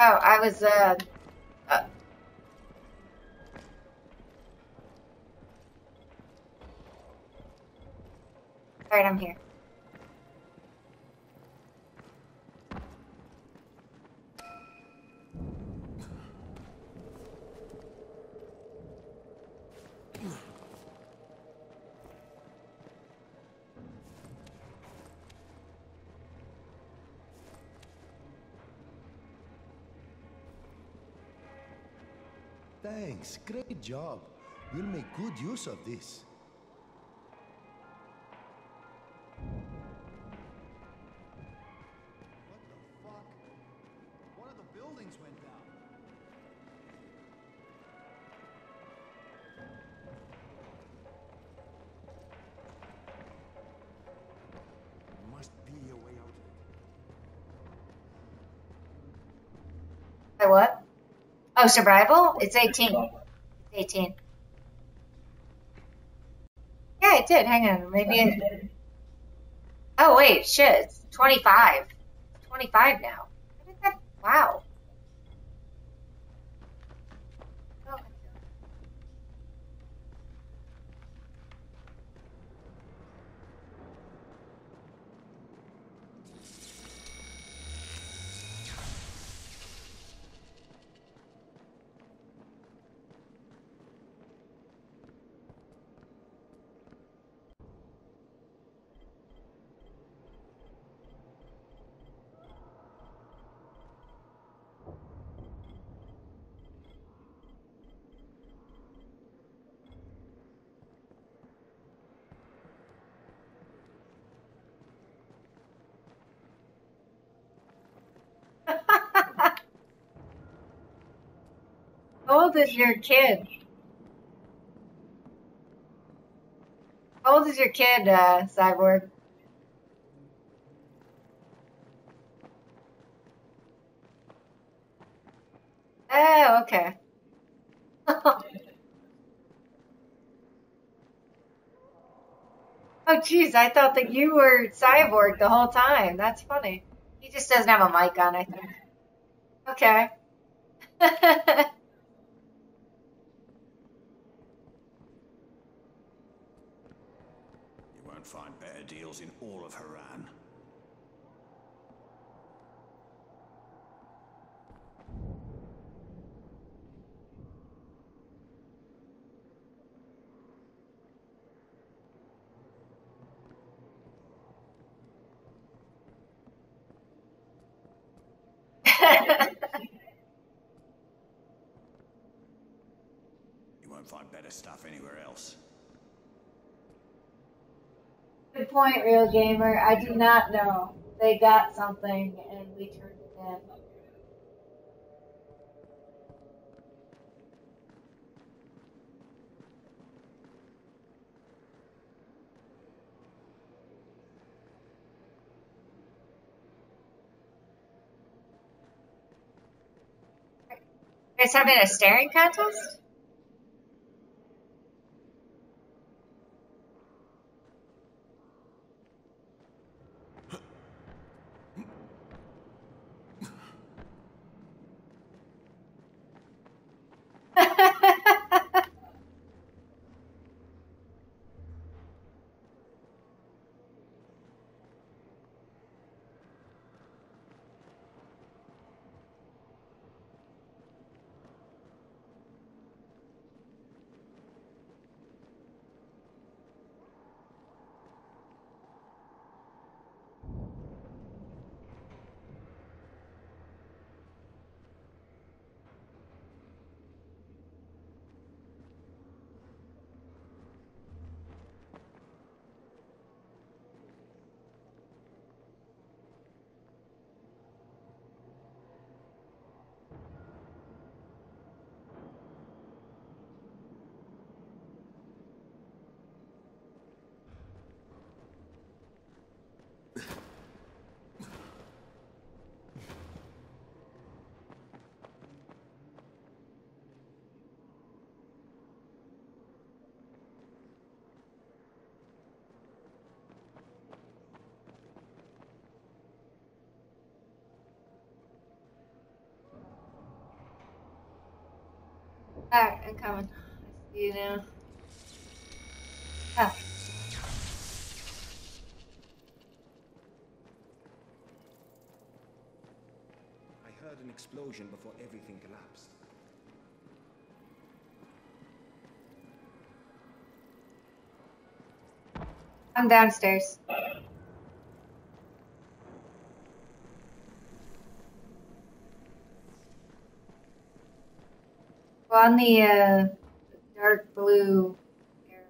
Oh, I was, uh, uh Alright, I'm here. Thanks. Great job. We'll make good use of this. What Oh, survival? It's 18. It's 18. Yeah, it did. Hang on. Maybe it... Oh, wait. Shit. It's 25. 25 now. Wow. Oh, How old is your kid? How old is your kid, uh, Cyborg? Oh, okay. Oh, geez, I thought that you were Cyborg the whole time. That's funny. He just doesn't have a mic on, I think. Okay. You won't find in all of Harran. You won't find better stuff anywhere else. Good point, real gamer. I do not know. They got something and we turned it in. Guys having a staring contest? Alright, I'm coming. I see you now. Oh. I heard an explosion before everything collapsed. I'm downstairs. On the uh, dark blue arrow.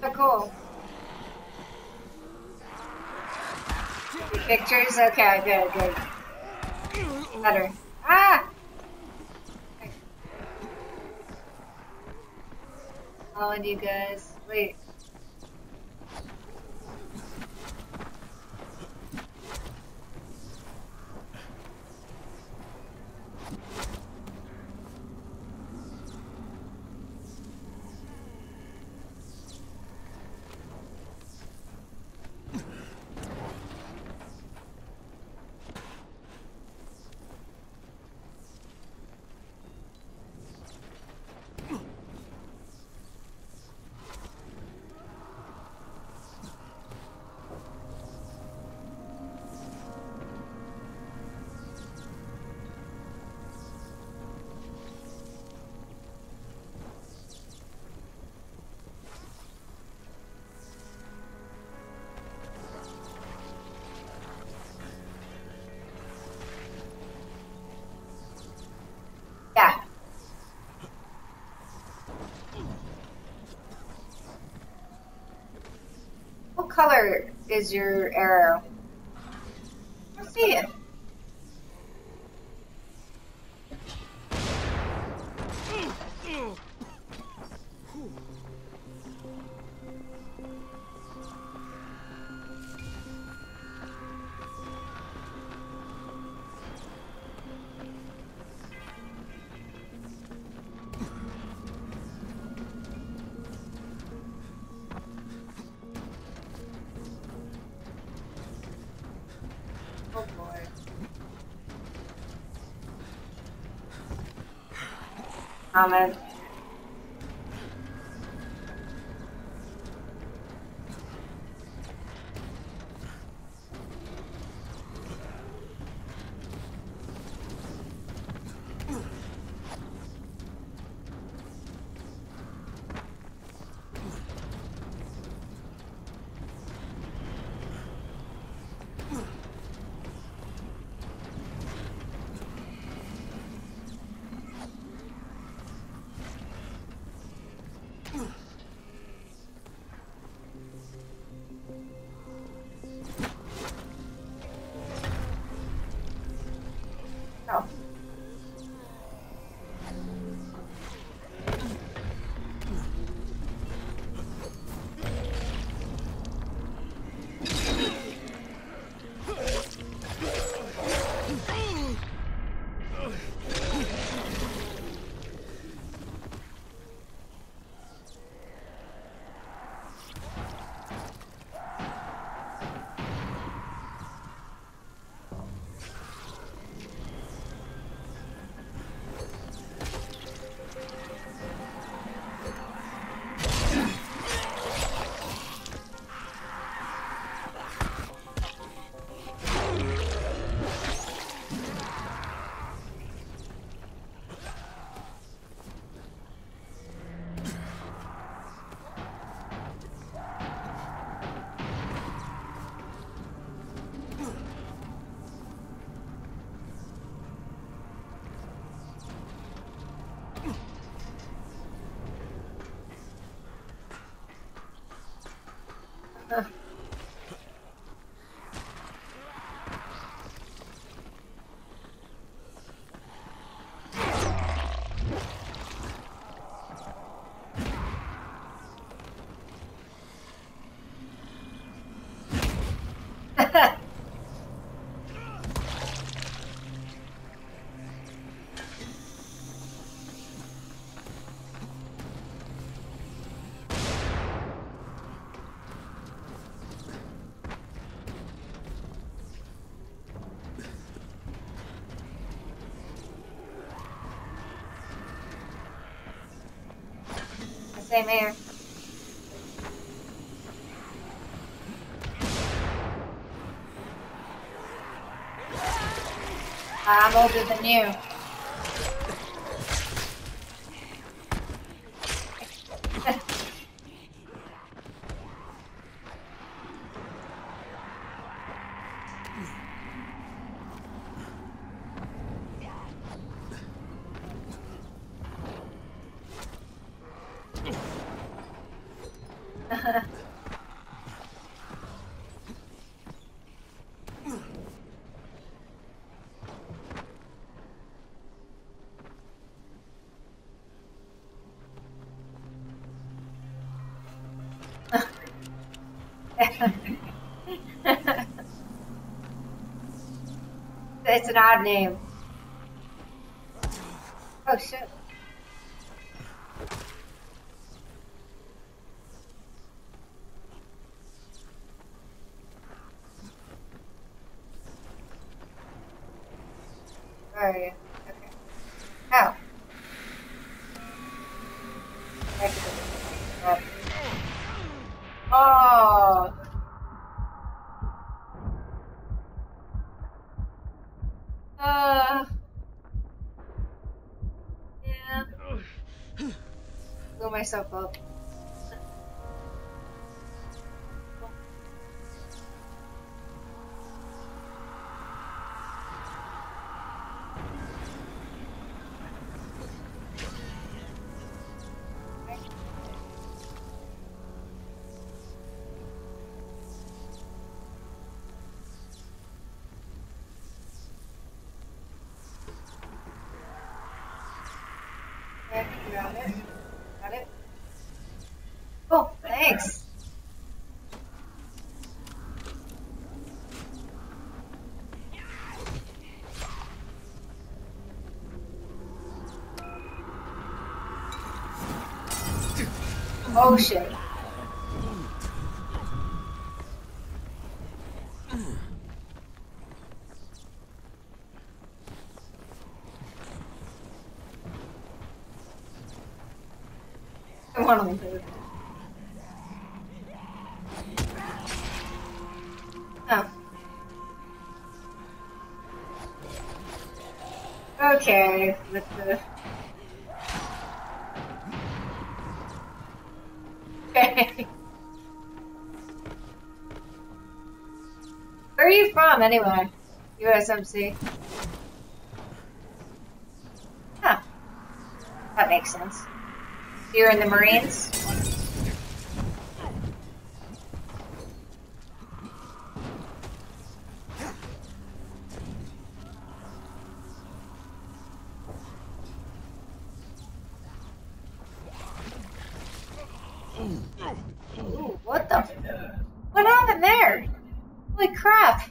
so cool. Pictures? Okay, good, good. Better. Ah! Following you guys. Wait. Color is your arrow? I see it. Oh 他们 Uh. Same here. I'm older than you. it's an odd name. Oh shit. Where myself up. Okay, got it. Got it. Oh, thanks. I want to leave. Oh. Okay, with the. Anyway? USMC. Huh. That makes sense. You're in the Marines? Ooh, what the? What happened there? Holy crap!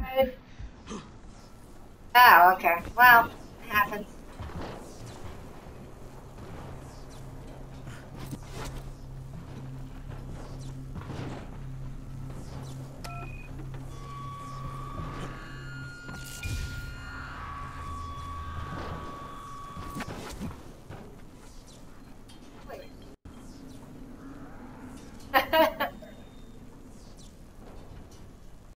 I... Oh, okay. Well, it happens.